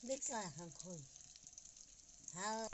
没吃完还可以好